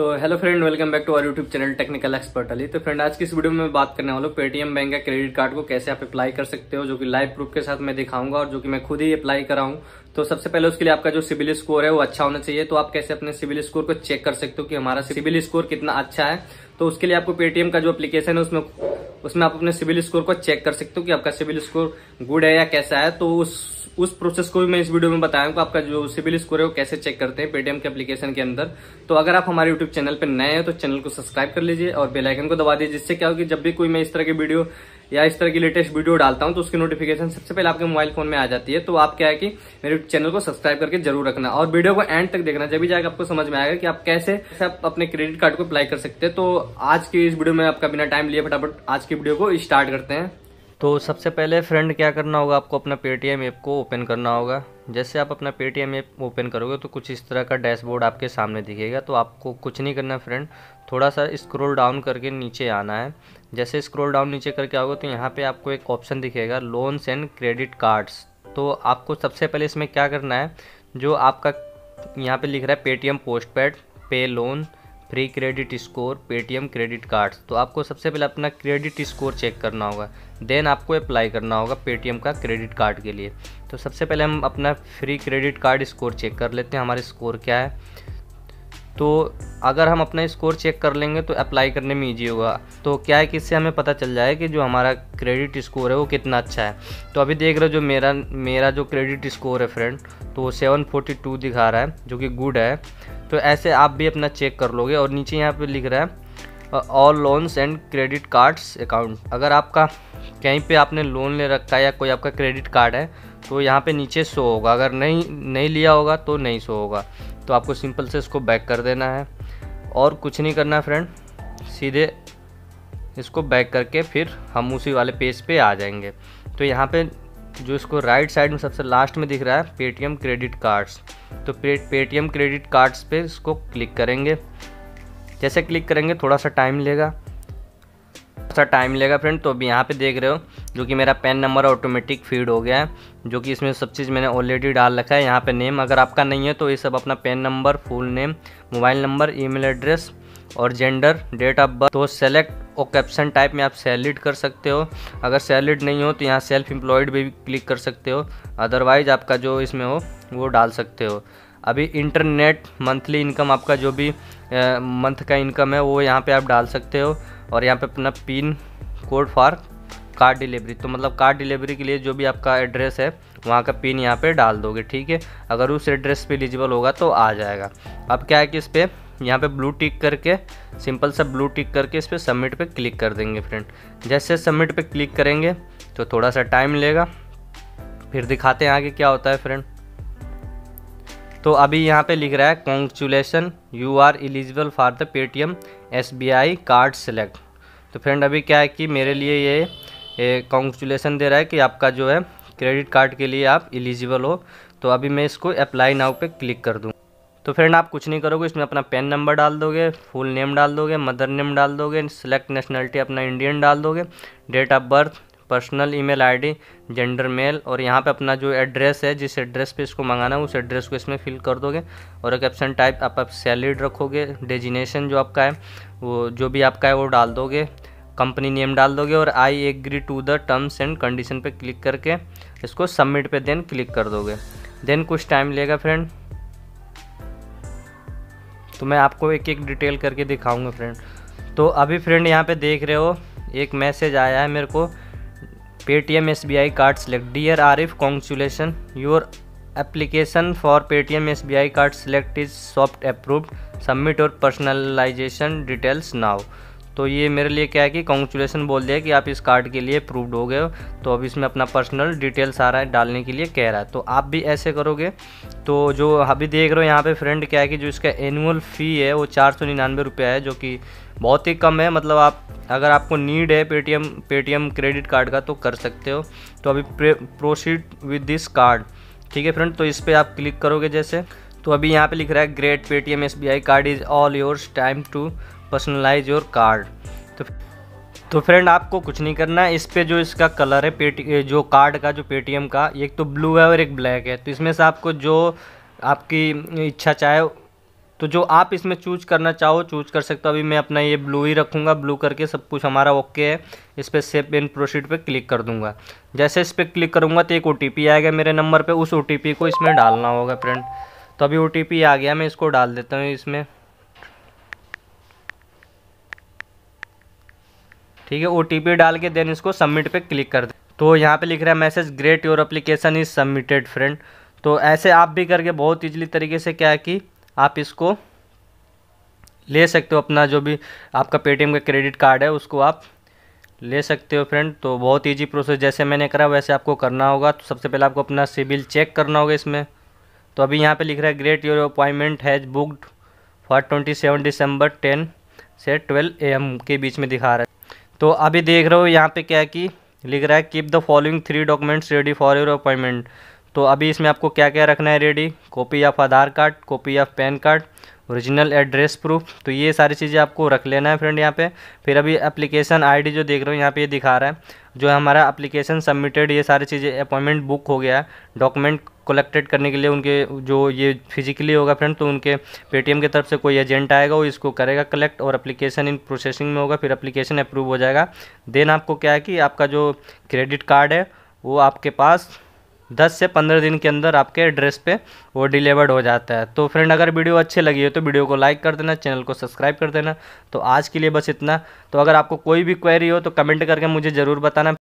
तो hello friend welcome back to our YouTube channel technical expert Ali तो friend आज की इस वीडियो में बात करने वालों पेटीएम बैंक का क्रेडिट कार्ड को कैसे आप अप्लाई कर सकते हो, जो कि लाइव प्रूफ के साथ मैं दिखाऊँगा और जो कि मैं खुद ही अप्लाई करा हूँ तो सबसे पहले उसके लिए आपका जो सिविल स्कोर है वो अच्छा होना चाहिए। तो आप कैसे अपने सिविल स्कोर को चेक कर सकते हो कि हमारा सिविल स्कोर कितना अच्छा है? तो उसके लिए आपको पेटीएम का जो एप्लीकेशन है उसमें उसमें आप अपने सिविल स्कोर को चेक कर सकते हो कि आपका सिविल स्कोर गुड है या कैसा है। तो उस उस प्रोसेस को भी मैं इस वीडियो में बताया आपका जो सिविल स्कोर है वो कैसे चेक करते हैं पेटीएम के एप्लीकेशन के अंदर। तो अगर आप हमारे यूट्यूब चैनल पर नए हैं तो चैनल को सब्सक्राइब कर लीजिए और बेलाइकन को दबा दीजिए, जिससे क्या होगी जब भी कोई मैं इस तरह की वीडियो या इस तरह की लेटेस्ट वीडियो डालता हूँ तो उसकी नोटिफिकेशन सबसे पहले आपके मोबाइल फ़ोन में आ जाती है। तो आप क्या है कि मेरे चैनल को सब्सक्राइब करके ज़रूर रखना। और वीडियो को एंड तक देखना, जब भी जाएगा आपको समझ में आएगा कि आप कैसे आप अपने क्रेडिट कार्ड को अप्लाई कर सकते हैं। तो आज की इस वीडियो में आपका बिना टाइम लिए फटाफट आज की वीडियो को स्टार्ट करते हैं। तो सबसे पहले फ्रेंड क्या करना होगा? आपको अपना पेटीएम ऐप को ओपन करना होगा। जैसे आप अपना पेटीएम ऐप ओपन करोगे तो कुछ इस तरह का डैशबोर्ड आपके सामने दिखेगा तो आपको कुछ नहीं करना फ्रेंड थोड़ा सा स्क्रॉल डाउन करके नीचे आना है। जैसे स्क्रॉल डाउन नीचे करके आओगे तो यहाँ पे आपको एक ऑप्शन दिखेगा लोन्स एंड क्रेडिट कार्ड्स तो आपको सबसे पहले इसमें क्या करना है, जो आपका यहाँ पर लिख रहा है पेटीएम पोस्ट पेड पे loan free credit score, Paytm credit card तो आपको सबसे पहले अपना क्रेडिट स्कोर चेक करना होगा। देन आपको अप्लाई करना होगा पेटीएम का क्रेडिट कार्ड के लिए। तो सबसे पहले हम अपना free credit card score check कर लेते हैं, हमारे स्कोर क्या है। तो अगर हम अपना स्कोर चेक कर लेंगे तो अप्लाई करने में ईजी होगा। तो क्या है कि इससे हमें पता चल जाए कि जो हमारा क्रेडिट स्कोर है वो कितना अच्छा है। तो अभी देख रहे हो जो मेरा मेरा जो क्रेडिट स्कोर है फ्रेंड तो वो सेवन टू दिखा रहा है, जो कि गुड है। तो ऐसे आप भी अपना चेक कर लोगे और नीचे यहाँ पे लिख रहा है all loans and credit cards account अगर आपका कहीं पे आपने लोन ले रखा है या कोई आपका क्रेडिट कार्ड है तो यहाँ पे नीचे शो होगा। अगर नहीं नहीं लिया होगा तो नहीं शो होगा। तो आपको सिंपल से इसको बैक कर देना है। और कुछ नहीं करना फ्रेंड सीधे इसको बैक करके फिर हम उसी वाले पेज पे आ जाएँगे। तो यहाँ पे जो इसको राइट साइड में सबसे लास्ट में दिख रहा है पेटीएम क्रेडिट कार्ड्स तो पेटीएम क्रेडिट कार्ड्स पे इसको क्लिक करेंगे। जैसे क्लिक करेंगे थोड़ा सा टाइम लेगा। थोड़ा सा टाइम लेगा फ्रेंड तो अभी यहाँ पे देख रहे हो, जो कि मेरा पेन नंबर ऑटोमेटिक फ़ीड हो गया है, जो कि इसमें सब चीज़ मैंने ऑलरेडी डाल रखा है। यहाँ पे नेम अगर आपका नहीं है तो ये सब अपना PAN number full name mobile number email address और जेंडर डेट ऑफ़ बर्थ तो सेलेक्ट और कैप्शन टाइप में आप सैलिड कर सकते हो। अगर सैलिड नहीं हो तो यहाँ सेल्फ एम्प्लॉयड भी क्लिक कर सकते हो। अदरवाइज़ आपका जो इसमें हो, वो डाल सकते हो। अभी इंटरनेट मंथली इनकम आपका जो भी मंथ का इनकम है, वो यहाँ पे आप डाल सकते हो। और यहाँ पे अपना pin code for card delivery तो मतलब कार्ड डिलीवरी के लिए जो भी आपका एड्रेस है, वहाँ का पिन यहाँ पे डाल दोगे, ठीक है? अगर उस एड्रेस पे एलिजिबल होगा तो आ जाएगा। अब क्या है कि इस पर यहाँ पे ब्लू टिक करके सिंपल सा ब्लू टिक करके इस पर सबमिट पे क्लिक कर देंगे फ्रेंड जैसे सबमिट पे क्लिक करेंगे तो थोड़ा सा टाइम लेगा। फिर दिखाते हैं आगे क्या होता है फ्रेंड तो अभी यहाँ पे लिख रहा है congratulation you are eligible for the Paytm S B I card select तो फ्रेंड अभी क्या है कि मेरे लिए ये कॉन्ग्चुलेसन दे रहा है कि आपका जो है क्रेडिट कार्ड के लिए आप एलिजिबल हो। तो अभी मैं इसको अप्लाई नाउ पे क्लिक कर दूँ। तो फ्रेंड आप कुछ नहीं करोगे इसमें अपना पेन नंबर डाल दोगे फुल नेम डाल दोगे मदर नेम डाल दोगे सेलेक्ट नेशनलिटी अपना इंडियन डाल दोगे date of birth personal email ID gender male और यहाँ पे अपना जो एड्रेस है जिस एड्रेस पे इसको मंगाना है उस एड्रेस को इसमें फिल कर दोगे और एक ऑप्शन टाइप आप, आप सैलरीड रखोगे डेजिनेशन जो आपका है वो जो भी आपका है वो डाल दोगे कंपनी नेम डाल दोगे और I agree to the terms and condition पे क्लिक करके इसको सबमिट पे देन क्लिक कर दोगे। देन कुछ टाइम लेगा फ्रेंड तो मैं आपको एक एक डिटेल करके दिखाऊँगा फ्रेंड तो अभी फ्रेंड यहाँ पे देख रहे हो, एक मैसेज आया है मेरे को. Paytm S B I card select dear Arif congratulation your application for Paytm S B I card select is soft approved submit और पर्सनलाइजेशन डिटेल्स नाउ तो ये मेरे लिए क्या है कि कॉन्ग्रेचुलेसन बोल दिया कि आप इस कार्ड के लिए अप्रूव्ड हो गए हो। तो अब इसमें अपना पर्सनल डिटेल्स आ रहा है, डालने के लिए कह रहा है। तो आप भी ऐसे करोगे? तो जो अभी देख रहे हो यहाँ पे फ्रेंड क्या है कि जो इसका एनुअल फ़ी है, वो चार सौ निन्यानवे रुपया है, जो कि बहुत ही कम है। मतलब आप, अगर आपको नीड है पेटीएम पेटीएम क्रेडिट कार्ड का तो कर सकते हो। तो अभी प्रोसीड विद दिस कार्ड ठीक है फ्रेंड तो इस पर आप क्लिक करोगे जैसे। तो अभी यहाँ पे लिख रहा है great Paytm S card is all yours time to personalise your card तो तो फ्रेंड आपको कुछ नहीं करना है। इस पर जो इसका कलर है पेटी जो कार्ड का, जो पेटीएम का, एक तो ब्लू है और एक ब्लैक है। तो इसमें से आपको जो आपकी इच्छा चाहे तो जो आप इसमें चूज़ करना चाहो चूज़ कर सकते हो। अभी मैं अपना ये ब्लू ही रखूँगा। ब्लू करके सब कुछ हमारा ओके है। इस पर सेप इन प्रोसीड पे क्लिक कर दूँगा। जैसे इस पर क्लिक करूँगा तो एक ओटीपी आएगा मेरे नंबर पर उस ओटीपी को इसमें डालना होगा फ्रेंड तो अभी OTP आ गया, मैं इसको डाल देता हूँ इसमें। ठीक है ओटीपी डाल के देन इसको सबमिट पे क्लिक कर दे। तो यहाँ पे लिख रहा है message great your application is submitted friend तो ऐसे आप भी करके बहुत ईजिली तरीके से क्या है कि आप इसको ले सकते हो अपना जो भी आपका पेटीएम का क्रेडिट कार्ड है, उसको आप ले सकते हो फ्रेंड तो बहुत इजी प्रोसेस जैसे मैंने करा, वैसे आपको करना होगा। तो सबसे पहले आपको अपना सिबिल चेक करना होगा इसमें। तो अभी यहाँ पे लिख रहा है great your appointment has booked for twenty seven December ten से ट्वेल्व ए एम के बीच में दिखा रहा है। तो अभी देख रहे हो यहाँ पे क्या है कि लिख रहा है keep the following three documents ready for your appointment तो अभी इसमें आपको क्या क्या रखना है ready copy of Aadhaar card copy of pan card original address proof. तो ये सारी चीज़ें आपको रख लेना है फ्रेंड यहाँ पे। फिर अभी एप्लीकेशन आईडी जो देख रहे हो, यहाँ पे ये दिखा रहा है। जो हमारा एप्लीकेशन सबमिटेड ये सारी चीज़ें अपॉइंटमेंट बुक हो गया। है डॉक्यूमेंट कलेक्टेड करने के लिए उनके जो ये फिजिकली होगा फ्रेंड तो उनके पेटीएम की तरफ़ से कोई एजेंट आएगा, वो इसको करेगा कलेक्ट और एप्लीकेशन इन प्रोसेसिंग में होगा, फिर अप्लीकेशन अप्रूव हो जाएगा। देन आपको क्या है कि आपका जो क्रेडिट कार्ड है, वो आपके पास दस से पंद्रह दिन के अंदर आपके एड्रेस पे वो डिलीवर्ड हो जाता है। तो फ्रेंड अगर वीडियो अच्छी लगी हो तो वीडियो को लाइक कर देना चैनल को सब्सक्राइब कर देना। तो आज के लिए बस इतना। तो अगर आपको कोई भी क्वेरी हो तो कमेंट करके मुझे ज़रूर बताना।